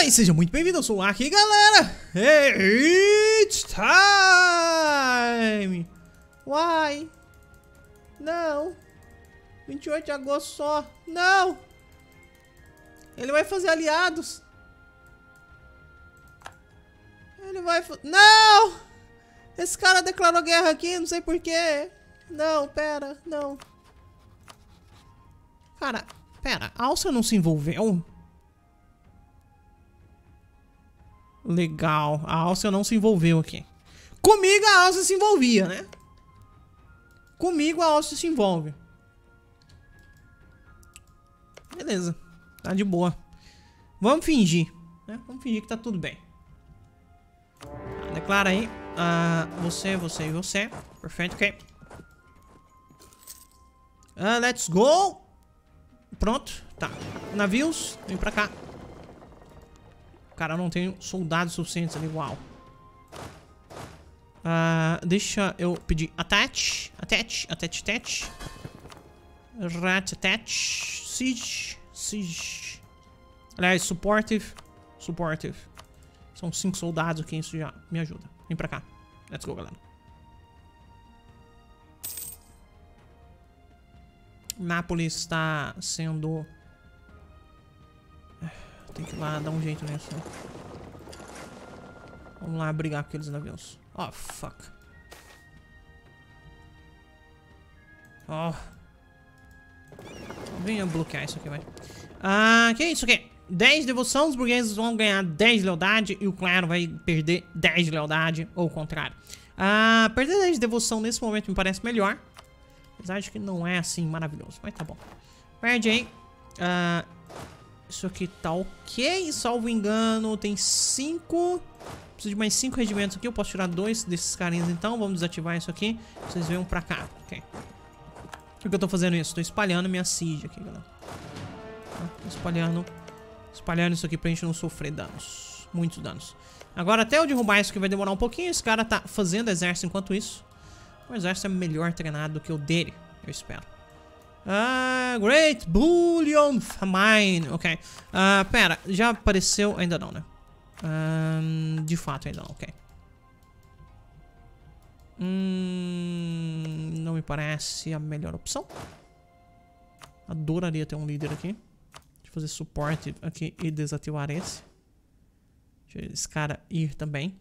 Olá e seja muito bem-vindo, eu sou o Aki, galera! It's time! Why? Não! 28 de agosto só! Não! Ele vai fazer aliados! Ele vai... Não! Esse cara declarou guerra aqui, não sei porquê! Não, pera, não! Cara, pera, a não se envolveu? Legal. A Áustria não se envolveu aqui. Comigo a Áustria se envolvia, né? Comigo a Áustria se envolve. Beleza. Tá de boa. Vamos fingir. Né? Vamos fingir que tá tudo bem. Declara aí. Uh, você, você e você. Perfeito, ok. Uh, let's go. Pronto. Tá. Navios. Vem pra cá. Cara, eu não tenho soldados suficientes ali. Uau. Uh, deixa eu pedir attach. Attach. Attach. Attach. Rat attach. Siege. Siege. Aliás, supportive. Supportive. São cinco soldados aqui. Isso já me ajuda. Vem pra cá. Let's go, galera. Nápoles está sendo tem que ir lá dar um jeito né? Vamos lá brigar com aqueles navios. Oh, fuck. Oh. Venha bloquear isso aqui, vai. Ah, que isso aqui? 10 devoção, os burgueses vão ganhar 10 de lealdade e o clero vai perder 10 de lealdade, ou o contrário. Ah, perder 10 de devoção nesse momento me parece melhor. Apesar de que não é assim maravilhoso, mas tá bom. Perde aí. Ah, isso aqui tá ok, salvo engano. Tem cinco... Preciso de mais cinco regimentos aqui. Eu posso tirar dois desses carinhas então. Vamos desativar isso aqui. Vocês venham pra cá. Ok. Por que eu tô fazendo isso? Tô espalhando minha siege aqui, galera. Tá? Tô espalhando... Espalhando isso aqui pra gente não sofrer danos. Muitos danos. Agora, até eu derrubar isso aqui vai demorar um pouquinho. Esse cara tá fazendo exército enquanto isso. O exército é melhor treinado do que o dele, eu espero. Ah, Great Bullion Famine. Ok. Ah, pera, já apareceu? Ainda não, né? Um, de fato, ainda não. Ok. Hum, não me parece a melhor opção. Adoraria ter um líder aqui. Deixa eu fazer suporte aqui e desativar esse. Deixa esse cara ir também.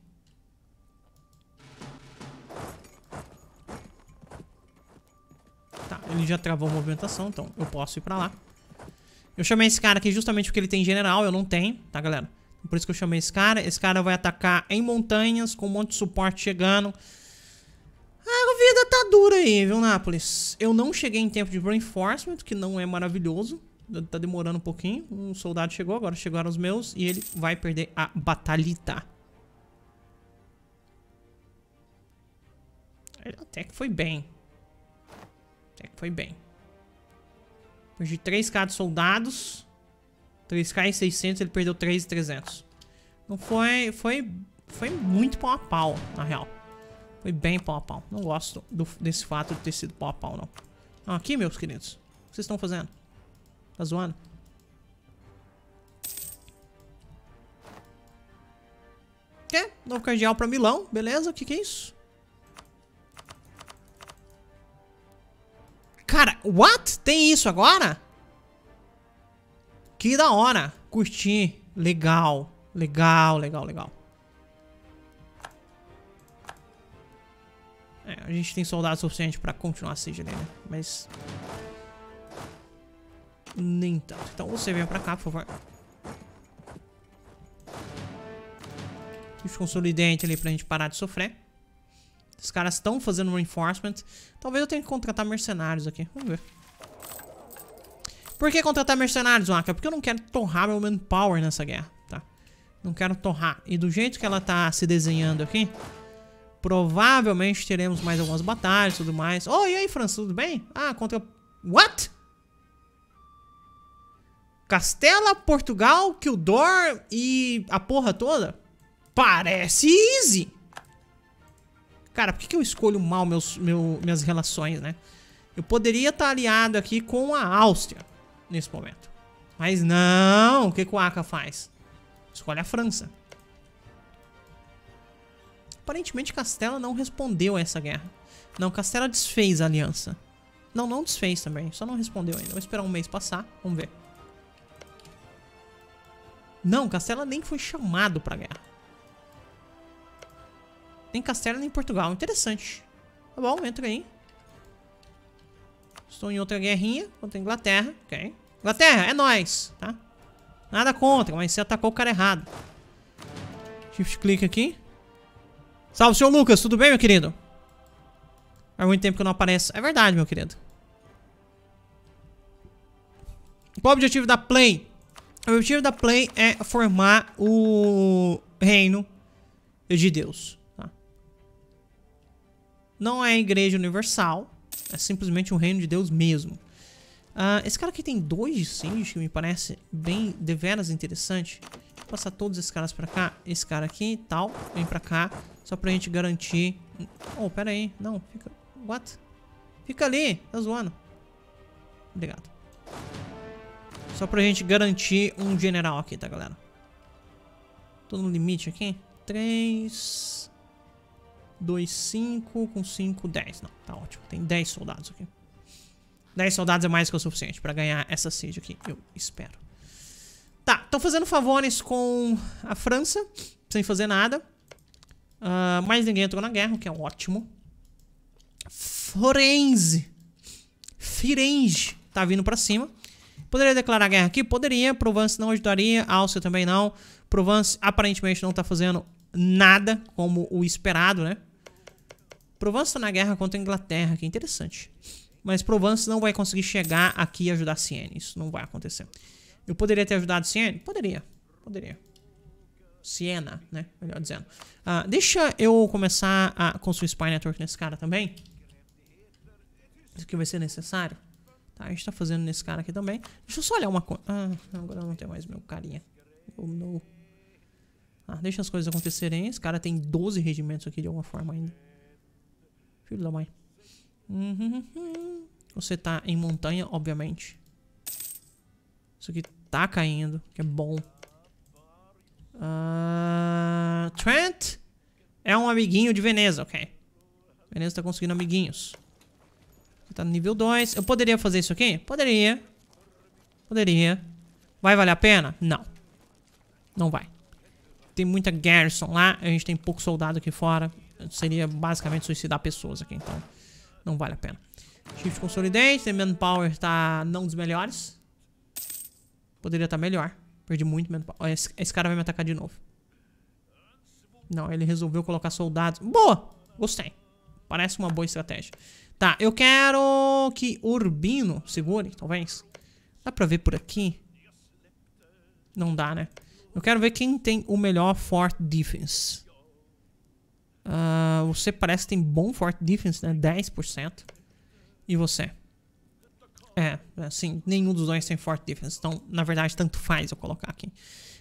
Ele já travou a movimentação, então eu posso ir pra lá. Eu chamei esse cara aqui justamente porque ele tem general, eu não tenho, tá, galera? Por isso que eu chamei esse cara. Esse cara vai atacar em montanhas, com um monte de suporte chegando. A vida tá dura aí, viu, Nápoles? Eu não cheguei em tempo de reinforcement, que não é maravilhoso. Tá demorando um pouquinho. Um soldado chegou, agora chegaram os meus. E ele vai perder a batalhita. Até que foi bem. Até que foi bem. De 3k de soldados. 3k e 600, ele perdeu 3,300. Não foi... Foi... Foi muito pau a pau, na real. Foi bem pau a pau. Não gosto do, desse fato de ter sido pau a pau, não. aqui, meus queridos. O que vocês estão fazendo? Tá zoando? Que? Novo cardeal pra Milão. Beleza, o que que é isso? Cara, what? Tem isso agora? Que da hora. Curti. Legal. Legal, legal, legal. É, a gente tem soldado suficiente pra continuar a siege dele, né? Mas... Nem tanto. Então você vem pra cá, por favor. Os consolidante ali pra gente parar de sofrer. Os caras estão fazendo reinforcement. Talvez eu tenha que contratar mercenários aqui. Vamos ver. Por que contratar mercenários, Waka? Porque eu não quero torrar meu manpower nessa guerra, tá? Não quero torrar. E do jeito que ela tá se desenhando aqui, provavelmente teremos mais algumas batalhas e tudo mais. Oh, e aí, França, tudo bem? Ah, contra... What? Castela, Portugal, Kildor e a porra toda? Parece easy. Cara, por que, que eu escolho mal meus, meu, minhas relações, né? Eu poderia estar aliado aqui com a Áustria nesse momento. Mas não, o que, que o Aka faz? Escolhe a França. Aparentemente Castela não respondeu a essa guerra. Não, Castela desfez a aliança. Não, não desfez também. Só não respondeu ainda. Vou esperar um mês passar. Vamos ver. Não, Castela nem foi chamado pra guerra. Nem Castela nem Portugal. Interessante. Tá bom, entra aí. Estou em outra guerrinha contra a Inglaterra. Ok. Inglaterra, é nóis, tá? Nada contra, mas você atacou o cara errado. Shift clique aqui. Salve, senhor Lucas. Tudo bem, meu querido? Há muito tempo que eu não apareço. É verdade, meu querido. Qual o objetivo da Play? O objetivo da Play é formar o reino de Deus. Não é igreja universal. É simplesmente o reino de Deus mesmo. Uh, esse cara aqui tem dois Singe, que me parece bem deveras interessante. Vou passar todos esses caras pra cá. Esse cara aqui e tal. Vem pra cá. Só pra gente garantir... Oh, pera aí. Não, fica... What? Fica ali. Tá zoando. Obrigado. Só pra gente garantir um general aqui, tá, galera? Tô no limite aqui. 3... 2, 5, com 5, 10. Não, tá ótimo. Tem 10 soldados aqui. 10 soldados é mais que o suficiente pra ganhar essa siege aqui, eu espero. Tá, tô fazendo favores com a França, sem fazer nada. Uh, mais ninguém entrou na guerra, o que é ótimo. Forense. Firenze tá vindo pra cima. Poderia declarar guerra aqui? Poderia. Provence não ajudaria. Áustria também não. Provence aparentemente não tá fazendo nada como o esperado, né? Provence tá na guerra contra a Inglaterra, que interessante. Mas Provence não vai conseguir chegar aqui e ajudar Siene. Isso não vai acontecer. Eu poderia ter ajudado Siene? Poderia. Poderia. Siena, né? Melhor dizendo. Uh, deixa eu começar a construir Spy Network nesse cara também. Isso aqui vai ser necessário. Tá, a gente tá fazendo nesse cara aqui também. Deixa eu só olhar uma coisa. Ah, agora não tem mais meu carinha. Oh, no. Ah, deixa as coisas acontecerem. Esse cara tem 12 regimentos aqui de alguma forma ainda. Filho da mãe. Uhum. Você tá em montanha, obviamente. Isso aqui tá caindo, que é bom. Uh, Trent é um amiguinho de Veneza, ok. Veneza tá conseguindo amiguinhos. Tá no nível 2. Eu poderia fazer isso aqui? Poderia. Poderia. Vai valer a pena? Não. Não vai. Tem muita garrison lá. A gente tem pouco soldado aqui fora. Seria basicamente suicidar pessoas aqui, então não vale a pena. Shift Consolidate, Manpower tá não dos melhores. Poderia estar tá melhor. Perdi muito Manpower. Esse, esse cara vai me atacar de novo. Não, ele resolveu colocar soldados. Boa! Gostei. Parece uma boa estratégia. Tá, eu quero que Urbino segure, talvez. Dá pra ver por aqui? Não dá, né? Eu quero ver quem tem o melhor Fort Defense. Uh, você parece que tem bom Fort Defense, né? 10%. E você? É, assim, nenhum dos dois tem Fort Defense. Então, na verdade, tanto faz eu colocar aqui.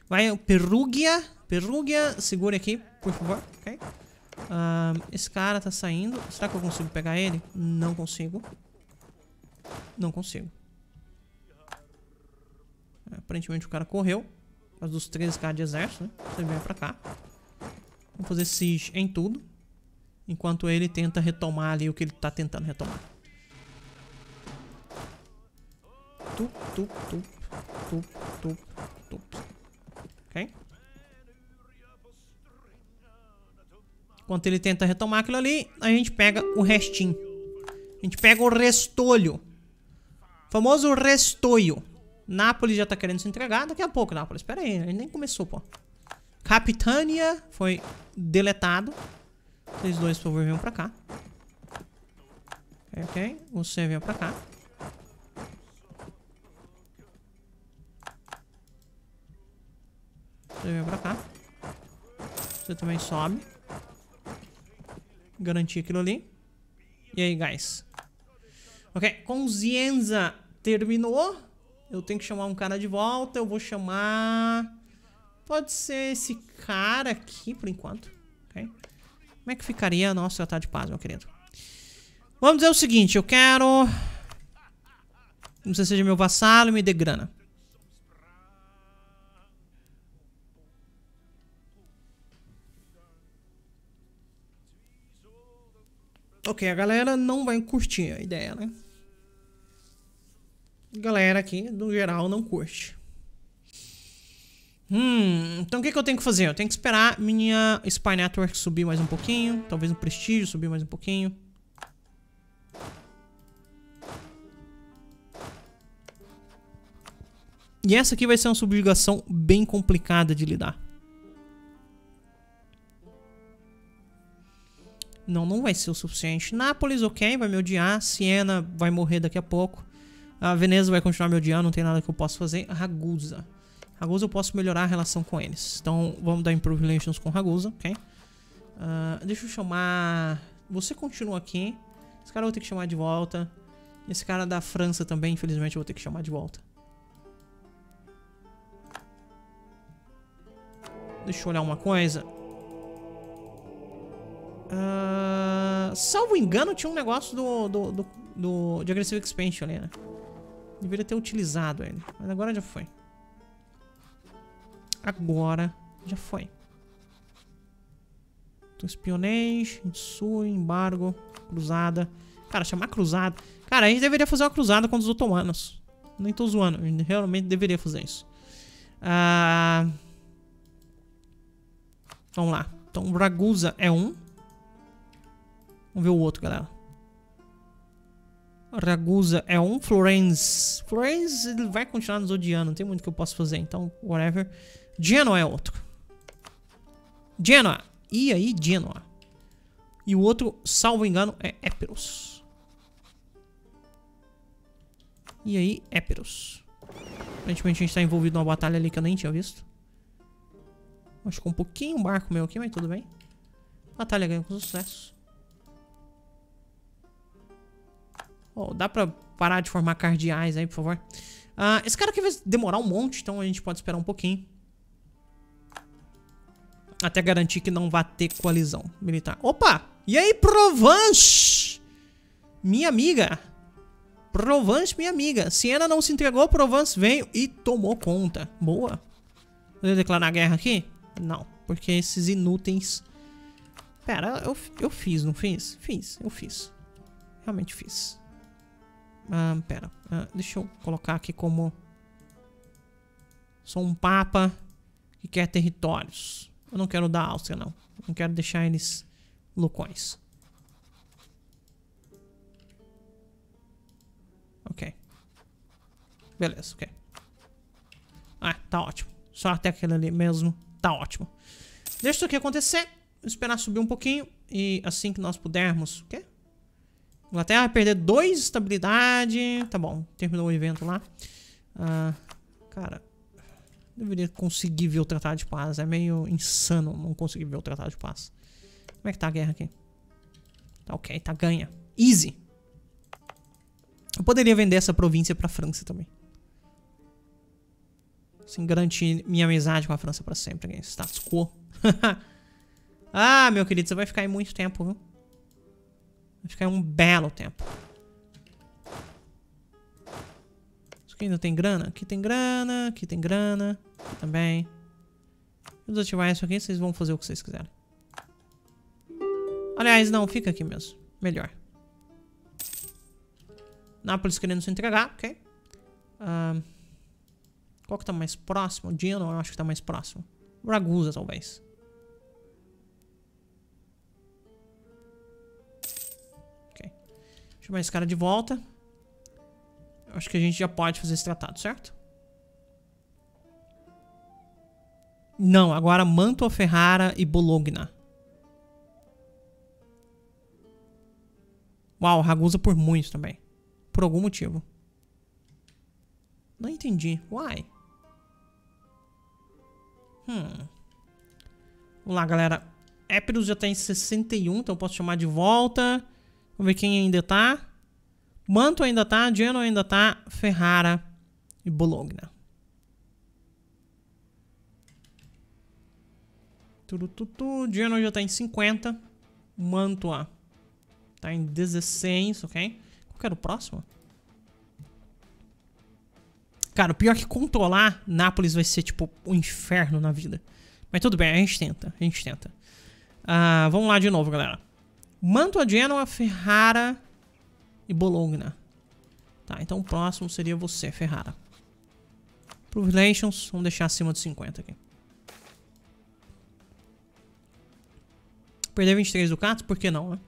Vai, Perugia. Perugia, segure aqui, por favor. Ok. Uh, esse cara tá saindo. Será que eu consigo pegar ele? Não consigo. Não consigo. Aparentemente o cara correu. Mas dos 13 caras de exército, né? Você vem pra cá. Vamos fazer siege em tudo. Enquanto ele tenta retomar ali o que ele tá tentando retomar. Tup, tup, tup, tup, tup, tup. Ok? Enquanto ele tenta retomar aquilo ali, a gente pega o restinho. A gente pega o restolho. famoso restolho. Nápoles já tá querendo se entregar. Daqui a pouco, Nápoles. Espera aí, a gente nem começou, pô. Capitânia foi deletado. Vocês dois, por favor, venham pra cá. Ok, você vem pra cá. Você vem pra cá. Você também sobe. Garantir aquilo ali. E aí, guys? Ok, Conzienza terminou. Eu tenho que chamar um cara de volta. Eu vou chamar... Pode ser esse cara aqui, por enquanto. Okay? Como é que ficaria Nossa, tá de paz, meu querido? Vamos dizer o seguinte, eu quero... Não sei se seja meu vassalo e me dê grana. Ok, a galera não vai curtir a ideia, né? Galera aqui, no geral, não curte. Hum, então o que, que eu tenho que fazer? Eu tenho que esperar minha Spy Network subir mais um pouquinho. Talvez o prestígio subir mais um pouquinho. E essa aqui vai ser uma subjugação bem complicada de lidar. Não, não vai ser o suficiente. Nápoles, ok, vai me odiar. Siena vai morrer daqui a pouco. A Veneza vai continuar me odiando, não tem nada que eu possa fazer. Ragusa. Ragusa eu posso melhorar a relação com eles. Então vamos dar Improve Relations com Ragusa, ok? Uh, deixa eu chamar... Você continua aqui. Esse cara eu vou ter que chamar de volta. Esse cara da França também, infelizmente, eu vou ter que chamar de volta. Deixa eu olhar uma coisa. Uh, salvo engano, tinha um negócio do, do, do, do, de Aggressive Expansion ali, né? Deveria ter utilizado ele. Mas agora já foi. Agora já foi. Então, espionage, sul, embargo, cruzada. Cara, chamar cruzada. Cara, a gente deveria fazer uma cruzada contra os otomanos. Nem tô zoando, a gente realmente deveria fazer isso. Ah... Vamos lá. Então, Ragusa é um. Vamos ver o outro, galera. Ragusa é um. Florence. Florence ele vai continuar nos odiando. Não tem muito que eu possa fazer. Então, whatever. Genoa é outro. Genoa. E aí, Genoa. E o outro, salvo engano, é Éperos. E aí, Éperos. Aparentemente a gente tá envolvido numa batalha ali que eu nem tinha visto. Acho que um pouquinho o barco meu aqui, mas tudo bem. Batalha ganha com sucesso. Oh, dá pra parar de formar cardeais aí, por favor? Uh, esse cara aqui vai demorar um monte, então a gente pode esperar um pouquinho. Até garantir que não vai ter coalizão militar. Opa! E aí, Provence? Minha amiga. Provence, minha amiga. Siena não se entregou, Provence veio e tomou conta. Boa. Vou declarar guerra aqui? Não, porque esses inúteis... Pera, eu, eu fiz, não fiz? Fiz, eu fiz. Realmente fiz. Ah, pera. Ah, deixa eu colocar aqui como... Sou um papa que quer territórios. Eu não quero dar Áustria, não. Não quero deixar eles loucões. Ok. Beleza, ok. Ah, tá ótimo. Só até aquele ali mesmo. Tá ótimo. Deixa isso aqui acontecer. Esperar subir um pouquinho. E assim que nós pudermos... O quê? Inglaterra vai perder 2 de estabilidade. Tá bom, terminou o evento lá. Uh, cara, deveria conseguir ver o Tratado de Paz. É meio insano não conseguir ver o Tratado de Paz. Como é que tá a guerra aqui? Tá ok, tá ganha. Easy. Eu poderia vender essa província pra França também. Assim, garantir minha amizade com a França pra sempre. Status quo. ah, meu querido, você vai ficar aí muito tempo, viu? Vai ficar um belo tempo. Aqui ainda tem grana? Aqui tem grana, aqui tem grana. Também. Vou desativar isso aqui, vocês vão fazer o que vocês quiserem. Aliás, não, fica aqui mesmo. Melhor. Nápoles querendo se entregar, ok. Qual que tá mais próximo? Dino, eu acho que tá mais próximo. Ragusa, talvez. Chamar esse cara de volta. Acho que a gente já pode fazer esse tratado, certo? Não, agora Mantua, Ferrara e Bologna. Uau, Ragusa por muito também. Por algum motivo. Não entendi. Why? Hum. Vamos lá, galera. Épirus já tá em 61, então eu posso chamar de volta. Vamos ver quem ainda tá. Manto ainda tá, Genoa ainda tá, Ferrara e Bologna. Tudo. Genoa já tá em 50. Mantua tá em 16, ok? Qual que era o próximo? Cara, o pior é que controlar Nápoles vai ser, tipo, um inferno na vida. Mas tudo bem, a gente tenta, a gente tenta. Uh, vamos lá de novo, galera. Mantua, Genoa, Ferrara e Bologna. Tá, então o próximo seria você, Ferrara. Relations, vamos deixar acima de 50 aqui. Perder 23 ducatos? Por que não, né?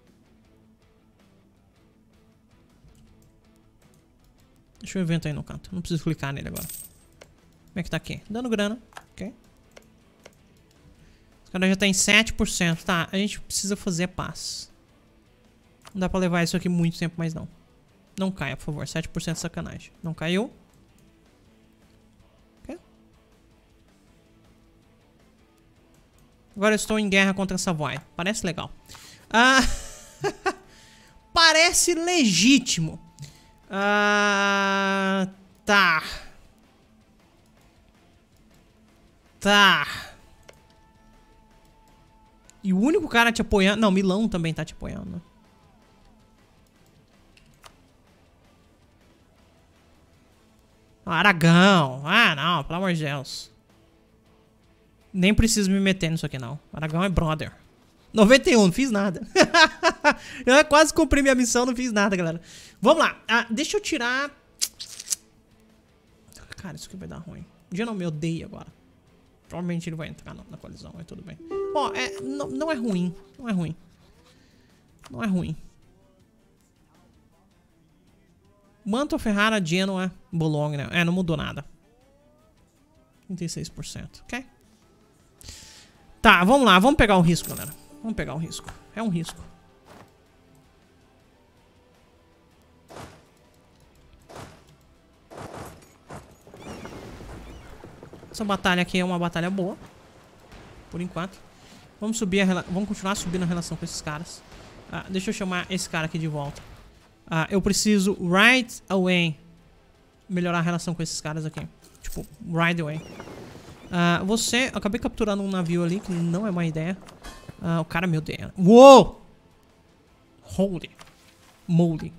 Deixa eu inventar aí no canto. Não preciso clicar nele agora. Como é que tá aqui? Dando grana. Ok. Os caras já tá em 7%. Tá, a gente precisa fazer paz. Não dá pra levar isso aqui muito tempo mais não. Não caia, por favor. 7% de sacanagem. Não caiu. Ok. Agora eu estou em guerra contra Savoy. Parece legal. Ah... Parece legítimo. Ah, tá. Tá. E o único cara te apoiando... Não, Milão também tá te apoiando. Aragão. Ah, não. Pelo amor de Deus. Nem preciso me meter nisso aqui, não. Aragão é brother. 91, não fiz nada. eu quase cumpri minha missão, não fiz nada, galera. Vamos lá. Ah, deixa eu tirar... Cara, isso aqui vai dar ruim. O não me odeia agora. Provavelmente ele vai entrar na colisão, mas tudo bem. Ó, é, não, não é ruim. Não é ruim. Não é ruim. Manto, Ferrara, Genoa, Bologna. É, não mudou nada. 36%, ok? Tá, vamos lá. Vamos pegar o risco, galera. Vamos pegar o risco. É um risco. Essa batalha aqui é uma batalha boa. Por enquanto. Vamos subir Vamos continuar subindo a relação com esses caras. Ah, deixa eu chamar esse cara aqui de volta. Ah, eu preciso right away melhorar a relação com esses caras aqui. Tipo, right away. Ah, você... acabei capturando um navio ali, que não é má ideia. Ah, o cara me odeia. Uou! Holy. Moly.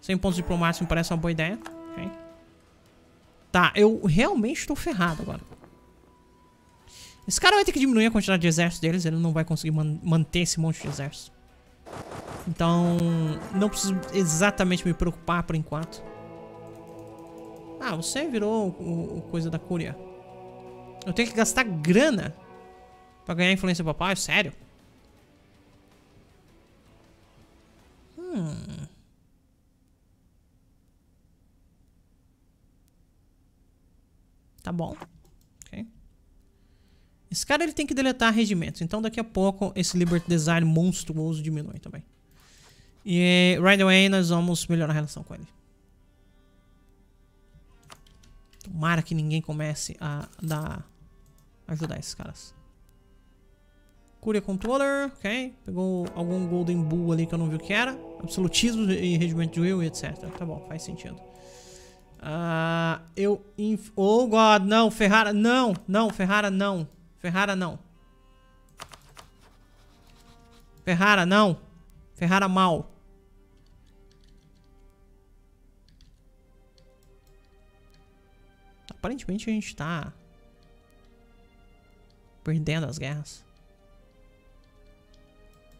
100 pontos diplomáticos me parece uma boa ideia. Okay. Tá, eu realmente estou ferrado agora. Esse cara vai ter que diminuir a quantidade de exército deles. Ele não vai conseguir man manter esse monte de exército. Então, não preciso exatamente me preocupar por enquanto. Ah, você virou o, o coisa da Cúria. Eu tenho que gastar grana Pra ganhar influência papai? Sério? Hum. Tá bom. Esse cara ele tem que deletar regimentos. Então daqui a pouco esse Liberty Design monstruoso diminui também. E right away nós vamos melhorar a relação com ele. Tomara que ninguém comece a dar ajudar esses caras. Curia Controller, ok. Pegou algum Golden Bull ali que eu não vi o que era. Absolutismo e Regimento de Will e etc. Tá bom, faz sentido. Uh, eu... Oh, God, não. Ferrara, não. Não, Ferrara, não. Ferrara, não. Ferrara, não. Ferrara, mal. Aparentemente a gente tá... Perdendo as guerras.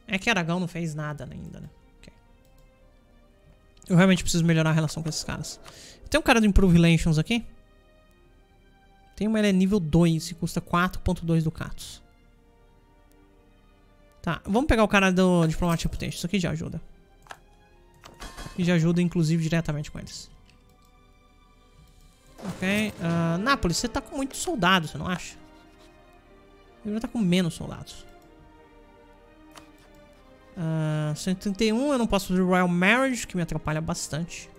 É que Aragão não fez nada ainda, né? Okay. Eu realmente preciso melhorar a relação com esses caras. Tem um cara do Improve Relations aqui. Tem uma, ele é nível 2 e custa 4.2 ducatos. Tá, vamos pegar o cara do Diplomatic Potential. Isso aqui já ajuda. E já ajuda, inclusive, diretamente com eles. Ok. Uh, Nápoles, você tá com muitos soldados, você não acha? Ele tá com menos soldados. Uh, ah, 131, eu não posso fazer Royal Marriage, que me atrapalha bastante.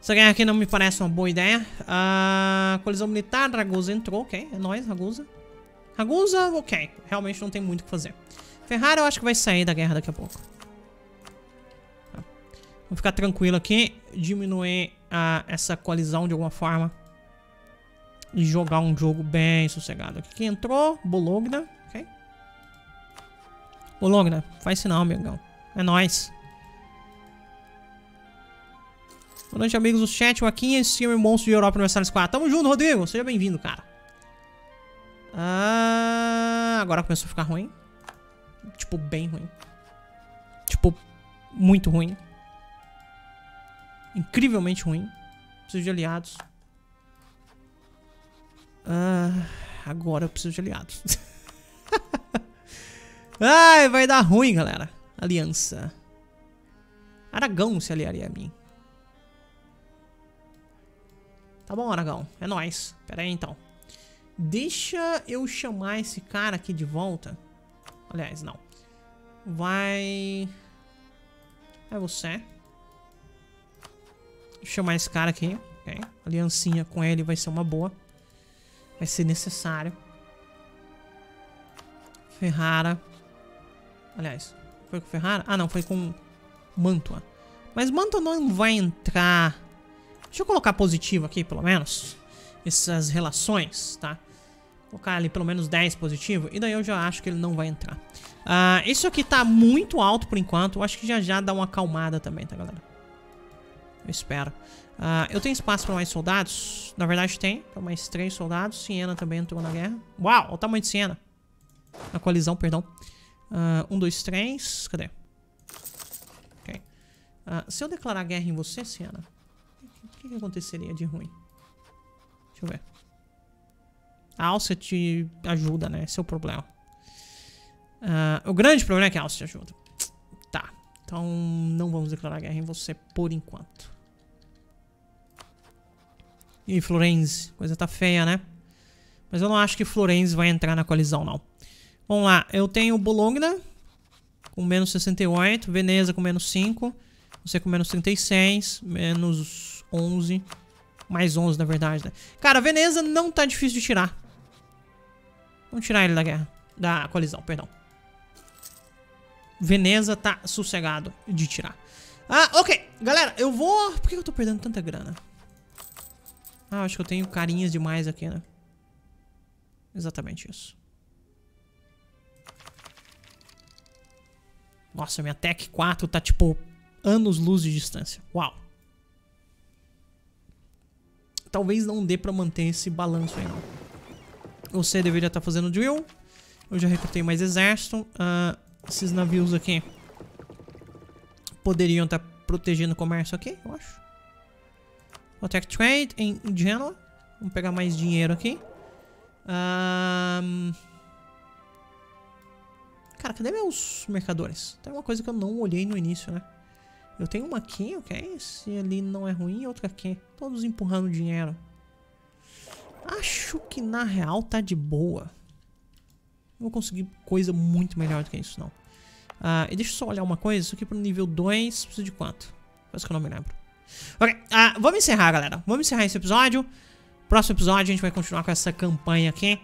Essa guerra aqui não me parece uma boa ideia. Uh, colisão militar, Ragusa entrou, ok. É nóis, Ragusa. Ragusa, ok. Realmente não tem muito o que fazer. Ferrari eu acho que vai sair da guerra daqui a pouco. Vou ficar tranquilo aqui. Diminuir uh, essa colisão de alguma forma e jogar um jogo bem sossegado. Aqui quem entrou, Bologna, ok? Bologna, faz sinal, amigão. É nóis. Boa noite, amigos do chat. O Joaquim, streamer monstro de Europa Universalis 4. Tamo junto, Rodrigo. Seja bem-vindo, cara. Ah, agora começou a ficar ruim. Tipo, bem ruim. Tipo, muito ruim. Incrivelmente ruim. Preciso de aliados. Ah, agora eu preciso de aliados. Ai, vai dar ruim, galera. Aliança. Aragão se aliaria a mim. Tá bom, Aragão. É nóis. Pera aí, então. Deixa eu chamar esse cara aqui de volta. Aliás, não. Vai... É você. Chamar esse cara aqui. Okay. Aliancinha com ele vai ser uma boa. Vai ser necessário. Ferrara. Aliás, foi com Ferrara? Ah, não, foi com Mantua. Mas Mantua não vai entrar... Deixa eu colocar positivo aqui, pelo menos. Essas relações, tá? Colocar ali pelo menos 10 positivo. E daí eu já acho que ele não vai entrar. Uh, isso aqui tá muito alto por enquanto. Eu acho que já já dá uma acalmada também, tá, galera? Eu espero. Uh, eu tenho espaço para mais soldados? Na verdade tem. Para mais três soldados. Siena também entrou na guerra. Uau, olha o tamanho de Siena. Na coalizão, perdão. Uh, um, dois, três. Cadê? Ok. Uh, se eu declarar guerra em você, Siena, o que, que aconteceria de ruim? Deixa eu ver. A Áustria te ajuda, né? Esse é o problema. Uh, o grande problema é que a Áustria ajuda. Tá. Então não vamos declarar guerra em você por enquanto. E Florenzi, coisa tá feia, né? Mas eu não acho que Florenzi vai entrar na coalizão, não. Vamos lá, eu tenho Bologna com menos 68, Veneza com menos 5, você com menos 36, menos 11, mais 11 na verdade, né? Cara, Veneza não tá difícil de tirar. Vamos tirar ele da guerra, da coalizão, perdão. Veneza tá sossegado de tirar. Ah, ok. Galera, eu vou... Por que eu tô perdendo tanta grana? Ah, acho que eu tenho carinhas demais aqui, né? Exatamente isso. Nossa, minha Tech 4 tá tipo anos-luz de distância. Uau. Talvez não dê pra manter esse balanço aí, não. Você deveria estar tá fazendo drill. Eu já recrutei mais exército. Uh, esses navios aqui poderiam estar tá protegendo o comércio aqui, eu acho. Protect Trade em Genoa. Vamos pegar mais dinheiro aqui. Um... Cara, cadê meus mercadores? Tem uma coisa que eu não olhei no início, né? Eu tenho uma aqui, ok? Se ali não é ruim, outra aqui. Todos empurrando dinheiro. Acho que na real tá de boa. Não vou conseguir coisa muito melhor do que isso, não. Uh, e deixa eu só olhar uma coisa. Isso aqui pro nível 2 precisa de quanto? Parece que eu não me lembro. Ok, uh, vamos encerrar, galera. Vamos encerrar esse episódio. Próximo episódio a gente vai continuar com essa campanha aqui.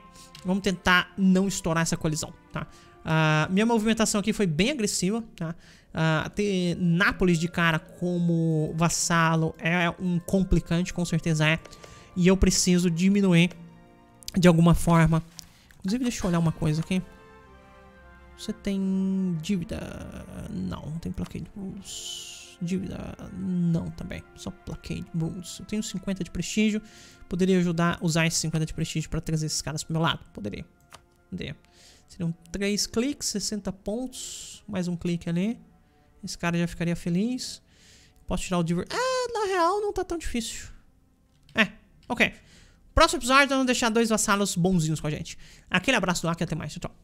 Vamos tentar não estourar essa colisão, tá? Uh, minha movimentação aqui foi bem agressiva, tá? Uh, ter Nápoles de cara como vassalo é um complicante, com certeza é. E eu preciso diminuir de alguma forma. Inclusive, deixa eu olhar uma coisa aqui. Você tem dívida? Não, não tem bloqueio de Dívida? Não, também. Só bloqueio de Eu tenho 50 de prestígio. Poderia ajudar a usar esses 50 de prestígio para trazer esses caras pro meu lado? Poderia. Poderia. Seriam 3 cliques, 60 pontos. Mais um clique ali. Esse cara já ficaria feliz. Posso tirar o Diver. Ah, na real não tá tão difícil. É, ok. Próximo episódio, vamos deixar dois vassalos bonzinhos com a gente. Aquele abraço do Aki, até mais. Tchau.